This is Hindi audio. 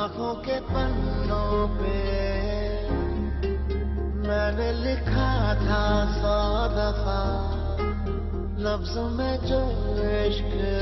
के पन्नों पे मैंने लिखा था सौ दफ़ा लफ्जों में जो इश्क